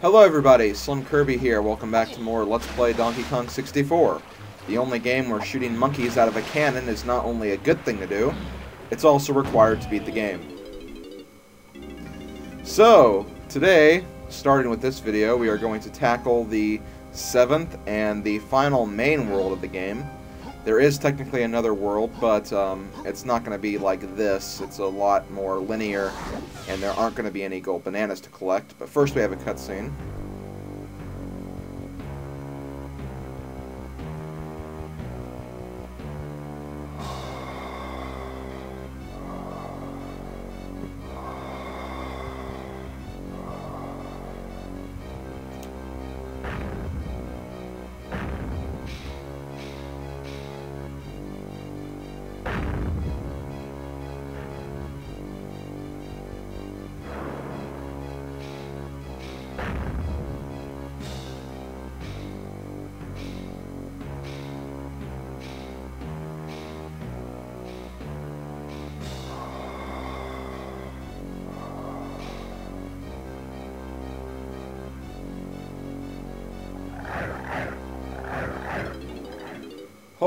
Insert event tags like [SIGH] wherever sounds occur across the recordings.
Hello everybody, Slim Kirby here. Welcome back to more Let's Play Donkey Kong 64. The only game where shooting monkeys out of a cannon is not only a good thing to do, it's also required to beat the game. So, today, starting with this video, we are going to tackle the seventh and the final main world of the game. There is technically another world, but um, it's not going to be like this. It's a lot more linear, and there aren't going to be any gold bananas to collect. But first we have a cutscene.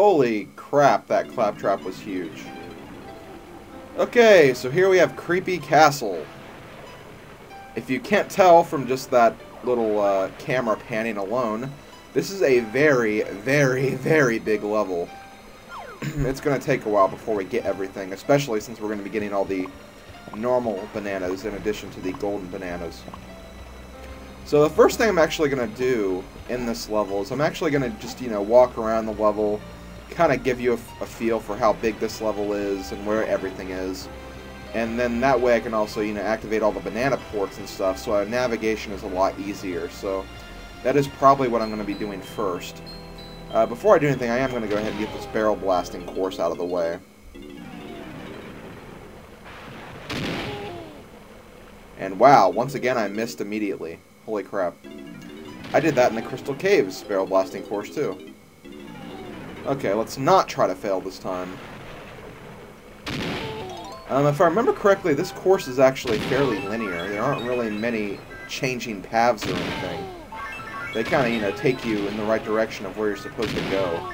Holy crap, that claptrap was huge. Okay, so here we have Creepy Castle. If you can't tell from just that little uh, camera panning alone, this is a very, very, [LAUGHS] very big level. [CLEARS THROAT] it's going to take a while before we get everything, especially since we're going to be getting all the normal bananas in addition to the golden bananas. So the first thing I'm actually going to do in this level is I'm actually going to just, you know, walk around the level, kind of give you a, a, feel for how big this level is and where everything is. And then that way I can also, you know, activate all the banana ports and stuff, so our navigation is a lot easier. So that is probably what I'm going to be doing first. Uh, before I do anything, I am going to go ahead and get this barrel blasting course out of the way. And wow, once again I missed immediately. Holy crap. I did that in the Crystal Caves barrel blasting course too. Okay, let's not try to fail this time. Um, if I remember correctly, this course is actually fairly linear. There aren't really many changing paths or anything. They kind of, you know, take you in the right direction of where you're supposed to go.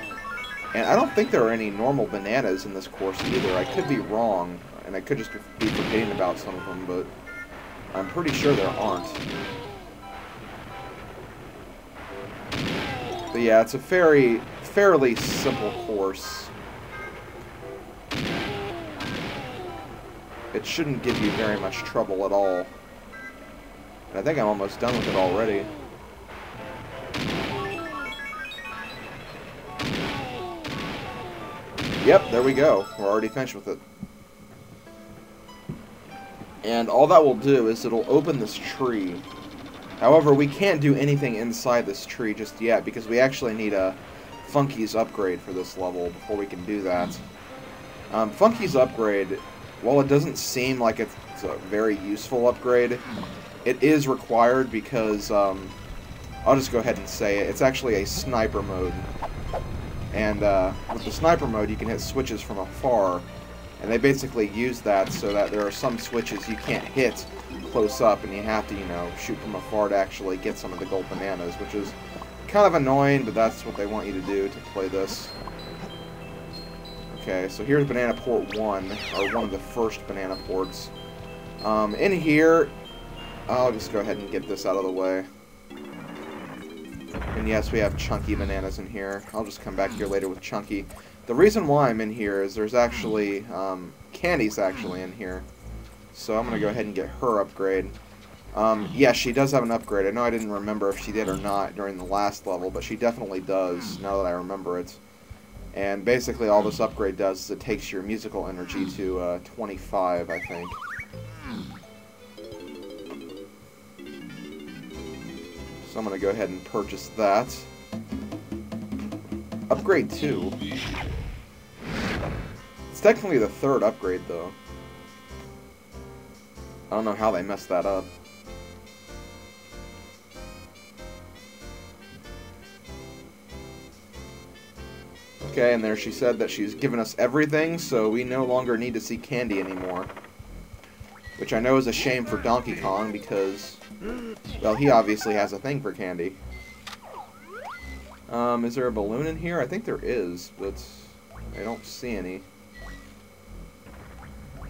And I don't think there are any normal bananas in this course either. I could be wrong, and I could just be forgetting about some of them, but I'm pretty sure there aren't. But yeah, it's a very fairly simple course. It shouldn't give you very much trouble at all. And I think I'm almost done with it already. Yep, there we go. We're already finished with it. And all that will do is it'll open this tree. However, we can't do anything inside this tree just yet because we actually need a Funky's upgrade for this level before we can do that. Um, Funky's upgrade, while it doesn't seem like it's a very useful upgrade, it is required because, um, I'll just go ahead and say it, it's actually a sniper mode. And uh, with the sniper mode, you can hit switches from afar, and they basically use that so that there are some switches you can't hit close up, and you have to, you know, shoot from afar to actually get some of the gold bananas, which is kind of annoying, but that's what they want you to do to play this. Okay, so here's Banana Port 1, or one of the first Banana Ports. Um, in here, I'll just go ahead and get this out of the way. And yes, we have chunky bananas in here. I'll just come back here later with chunky. The reason why I'm in here is there's actually, um, actually in here. So I'm going to go ahead and get her upgrade. Um, yeah, she does have an upgrade. I know I didn't remember if she did or not during the last level, but she definitely does, now that I remember it. And basically all this upgrade does is it takes your musical energy to uh, 25, I think. So I'm going to go ahead and purchase that. Upgrade 2. It's technically the third upgrade, though. I don't know how they messed that up. Okay, and there she said that she's given us everything, so we no longer need to see Candy anymore. Which I know is a shame for Donkey Kong, because Well, he obviously has a thing for candy. Um, is there a balloon in here? I think there is, but I don't see any.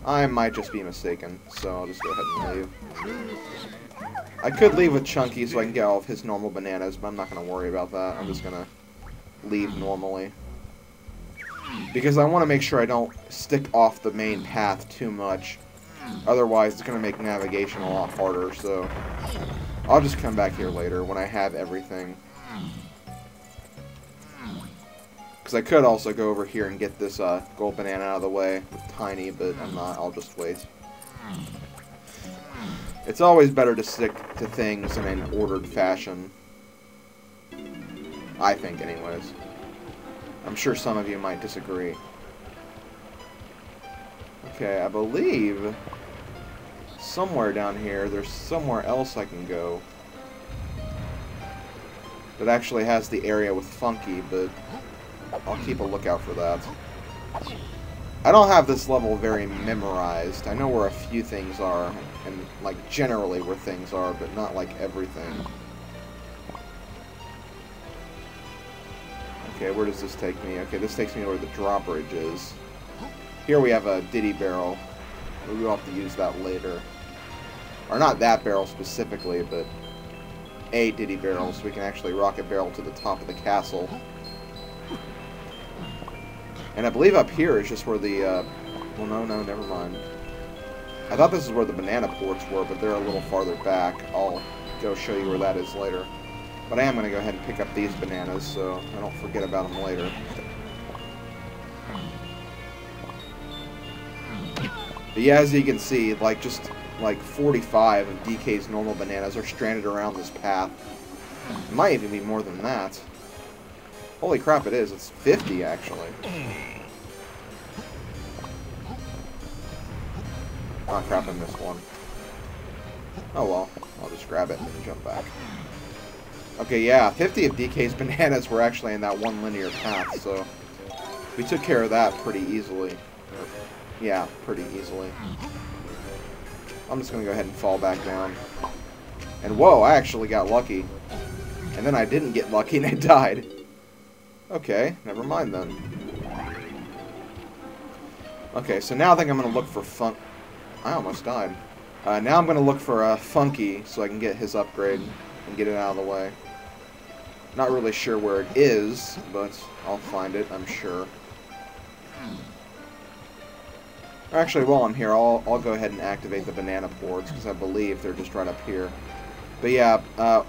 I might just be mistaken, so I'll just go ahead and leave. I could leave with Chunky so I can get all of his normal bananas, but I'm not going to worry about that. I'm just going to leave normally. Because I want to make sure I don't stick off the main path too much. Otherwise, it's going to make navigation a lot harder, so... I'll just come back here later when I have everything. Because I could also go over here and get this uh, gold banana out of the way with Tiny, but I'm not. I'll just wait. It's always better to stick to things in an ordered fashion. I think, anyways. I'm sure some of you might disagree. Okay, I believe somewhere down here, there's somewhere else I can go that actually has the area with Funky, but I'll keep a lookout for that. I don't have this level very memorized. I know where a few things are, and, like, generally where things are, but not, like, everything. Okay, where does this take me? Okay, this takes me to where the drawbridge is. Here we have a Diddy barrel. We will have to use that later. Or not that barrel specifically, but a Diddy barrel, so we can actually rocket barrel to the top of the castle. And I believe up here is just where the, uh, well, no, no, never mind. I thought this is where the banana ports were, but they're a little farther back. I'll go show you where that is later. But I am going to go ahead and pick up these bananas, so I don't forget about them later. But yeah, as you can see, like, just, like, 45 of DK's normal bananas are stranded around this path. It might even be more than that. Holy crap, it is. It's 50, actually. Oh crap, I missed one. Oh well, I'll just grab it and then jump back. Okay, yeah, 50 of DK's [LAUGHS] bananas were actually in that one linear path, so we took care of that pretty easily. Yeah, pretty easily. I'm just going to go ahead and fall back down. And whoa, I actually got lucky. And then I didn't get lucky and I [LAUGHS] died. Okay, never mind then. Okay, so now I think I'm going to look for fun... I almost died. Uh, now I'm going to look for uh, Funky so I can get his upgrade and get it out of the way. Not really sure where it is, but I'll find it, I'm sure. Actually, while I'm here, I'll, I'll go ahead and activate the banana ports, because I believe they're just right up here. But yeah, uh,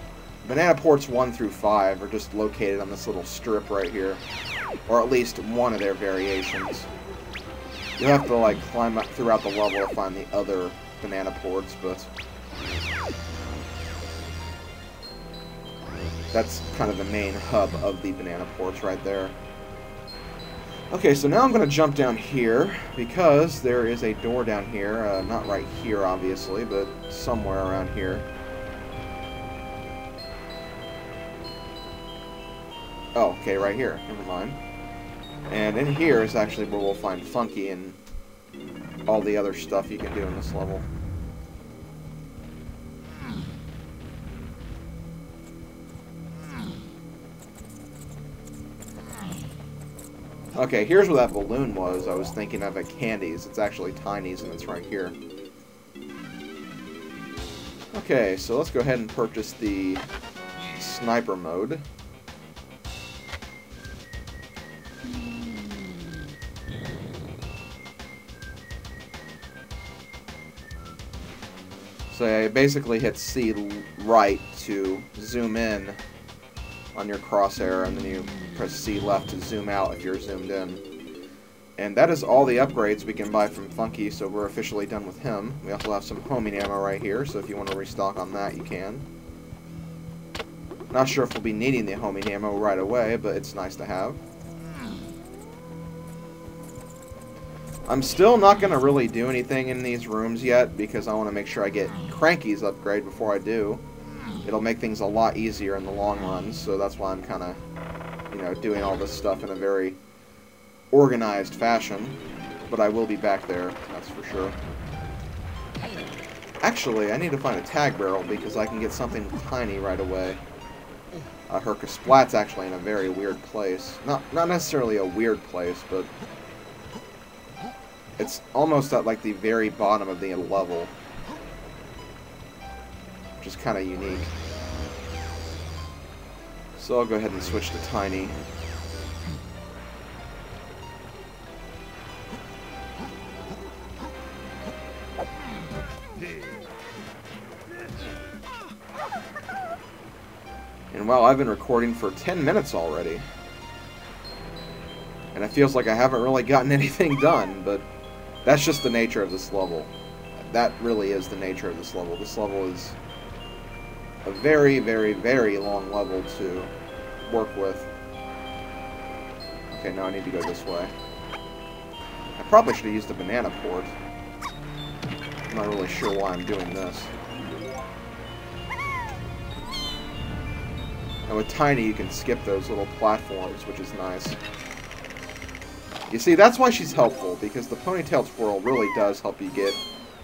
banana ports 1 through 5 are just located on this little strip right here. Or at least one of their variations. You'll have to, like, climb up throughout the level to find the other banana ports, but... That's kind of the main hub of the banana ports right there. Okay, so now I'm going to jump down here, because there is a door down here. Uh, not right here, obviously, but somewhere around here. Oh, okay, right here. Never mind. And in here is actually where we'll find Funky and all the other stuff you can do in this level. Okay, here's where that balloon was. I was thinking of at Candy's. It's actually Tiny's, and it's right here. Okay, so let's go ahead and purchase the sniper mode. So I basically hit C right to zoom in on your crosshair, and then you press C left to zoom out if you're zoomed in. And that is all the upgrades we can buy from Funky, so we're officially done with him. We also have some homing ammo right here, so if you want to restock on that, you can. Not sure if we'll be needing the homing ammo right away, but it's nice to have. I'm still not going to really do anything in these rooms yet, because I want to make sure I get Cranky's upgrade before I do it'll make things a lot easier in the long run, so that's why I'm kind of, you know, doing all this stuff in a very organized fashion. But I will be back there, that's for sure. Actually, I need to find a tag barrel because I can get something tiny right away. Uh, Splat's actually in a very weird place. Not not necessarily a weird place, but it's almost at like the very bottom of the level. Which is kind of unique. So I'll go ahead and switch to Tiny. And wow, I've been recording for 10 minutes already. And it feels like I haven't really gotten [LAUGHS] anything done, but that's just the nature of this level. That really is the nature of this level. This level is a very, very, very long level to work with. Okay, now I need to go this way. I probably should have used the banana port. I'm not really sure why I'm doing this. And with Tiny, you can skip those little platforms, which is nice. You see, that's why she's helpful, because the Ponytail Twirl really does help you get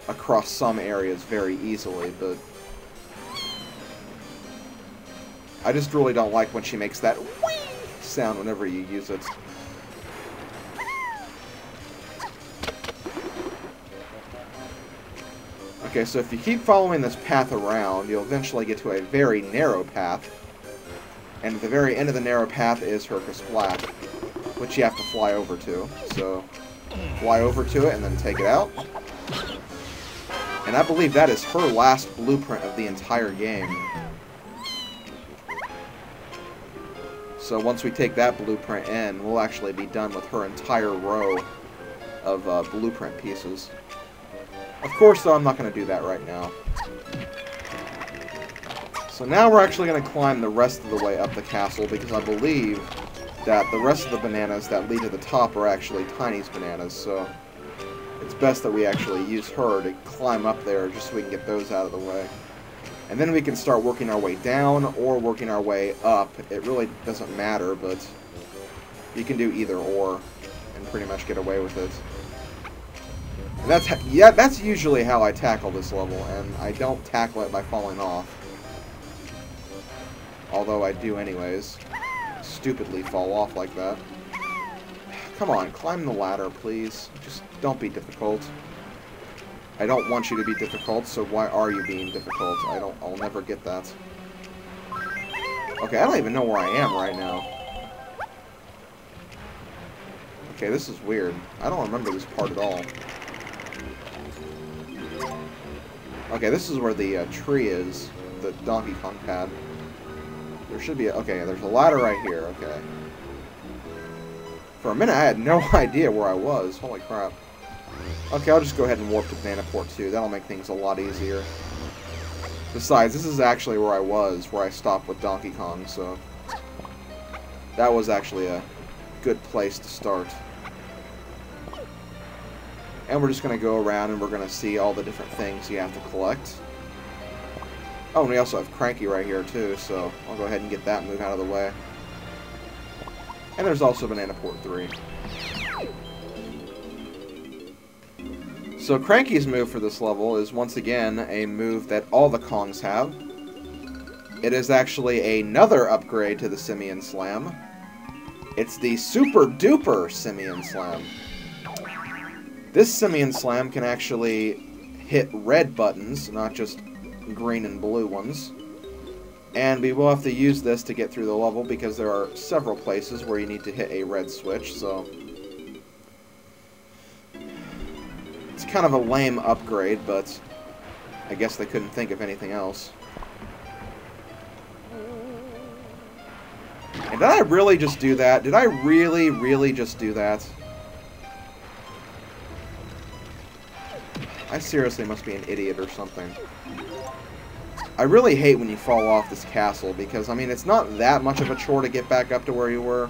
across some areas very easily, but... I just really don't like when she makes that whee sound whenever you use it. Okay, so if you keep following this path around, you'll eventually get to a very narrow path. And at the very end of the narrow path is her Kasplat, which you have to fly over to. So, fly over to it and then take it out. And I believe that is her last blueprint of the entire game. So once we take that blueprint in, we'll actually be done with her entire row of uh, blueprint pieces. Of course, though, I'm not going to do that right now. So now we're actually going to climb the rest of the way up the castle because I believe that the rest of the bananas that lead to the top are actually Tiny's bananas, so it's best that we actually use her to climb up there just so we can get those out of the way. And then we can start working our way down or working our way up. It really doesn't matter, but you can do either or and pretty much get away with it. And that's yeah, that's usually how I tackle this level, and I don't tackle it by falling off. Although I do anyways. Stupidly fall off like that. Come on, climb the ladder, please. Just don't be difficult. I don't want you to be difficult, so why are you being difficult? I don't, I'll never get that. Okay, I don't even know where I am right now. Okay, this is weird. I don't remember this part at all. Okay, this is where the uh, tree is, the Donkey Kong pad. There should be a, okay, there's a ladder right here, okay. For a minute, I had no [LAUGHS] idea where I was. Holy crap. Okay, I'll just go ahead and warp to Banana Port 2. That'll make things a lot easier. Besides, this is actually where I was, where I stopped with Donkey Kong, so... That was actually a good place to start. And we're just going to go around and we're going to see all the different things you have to collect. Oh, and we also have Cranky right here too, so I'll go ahead and get that move out of the way. And there's also Banana Port 3. So Cranky's move for this level is once again a move that all the Kongs have. It is actually another upgrade to the Simian Slam. It's the Super Duper Simian Slam. This Simian Slam can actually hit red buttons, not just green and blue ones. And we will have to use this to get through the level because there are several places where you need to hit a red switch, so... It's kind of a lame upgrade, but I guess they couldn't think of anything else. And did I really just do that? Did I really, really just do that? I seriously must be an idiot or something. I really hate when you fall off this castle because, I mean, it's not that much of a chore to get back up to where you were,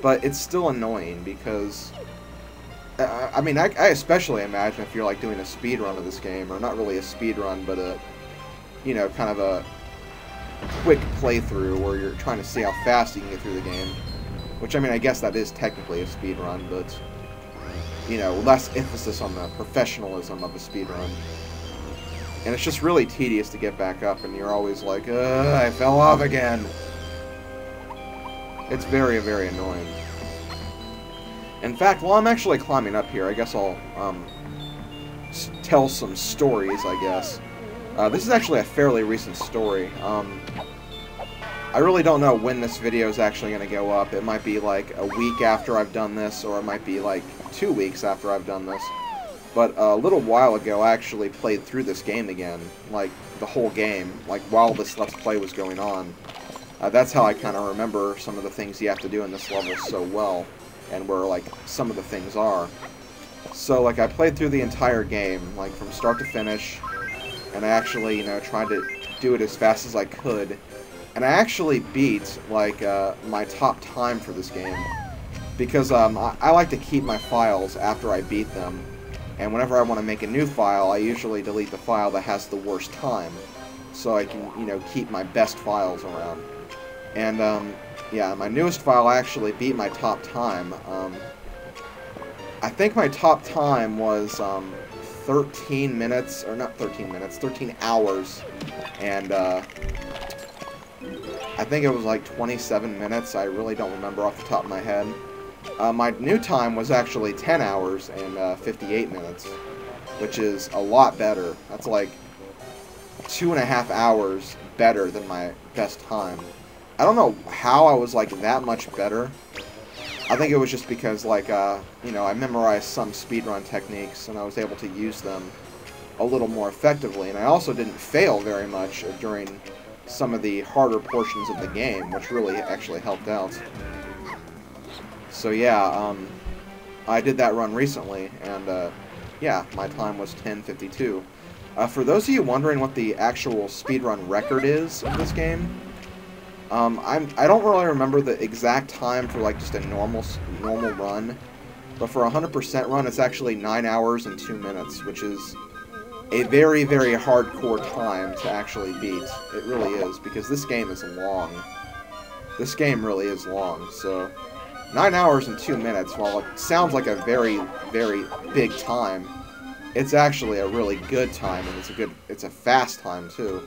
but it's still annoying because, I mean, I, I especially imagine if you're, like, doing a speed run of this game, or not really a speed run, but a, you know, kind of a quick playthrough where you're trying to see how fast you can get through the game. Which, I mean, I guess that is technically a speed run, but, you know, less emphasis on the professionalism of a speed run. And it's just really tedious to get back up, and you're always like, I fell off again. It's very, very annoying. In fact, while I'm actually climbing up here, I guess I'll um, tell some stories, I guess. Uh, this is actually a fairly recent story. Um, I really don't know when this video is actually going to go up. It might be like a week after I've done this, or it might be like two weeks after I've done this. But a little while ago, I actually played through this game again, like the whole game, like while this Let's Play was going on. Uh, that's how I kind of remember some of the things you have to do in this level so well, and where like some of the things are. So like I played through the entire game, like from start to finish, and I actually, you know, tried to do it as fast as I could. And I actually beat, like, uh, my top time for this game. Because um, I, I like to keep my files after I beat them. And whenever I want to make a new file, I usually delete the file that has the worst time. So I can, you know, keep my best files around. And, um, yeah, my newest file actually beat my top time. Um, I think my top time was, um, 13 minutes, or not 13 minutes, 13 hours, and uh, I think it was like 27 minutes, I really don't remember off the top of my head. Uh, my new time was actually 10 hours and uh, 58 minutes, which is a lot better. That's like two and a half hours better than my best time. I don't know how I was like that much better, I think it was just because, like, uh, you know, I memorized some speedrun techniques and I was able to use them a little more effectively. And I also didn't fail very much during some of the harder portions of the game, which really actually helped out. So yeah, um, I did that run recently, and uh, yeah, my time was 10.52. Uh, for those of you wondering what the actual speedrun record is of this game, um, I'm, I don't really remember the exact time for like just a normal normal run, but for a 100% run, it's actually 9 hours and 2 minutes, which is a very, very hardcore time to actually beat. It really is, because this game is long. This game really is long, so 9 hours and 2 minutes, while it sounds like a very, very big time, it's actually a really good time, and it's a good, it's a fast time, too.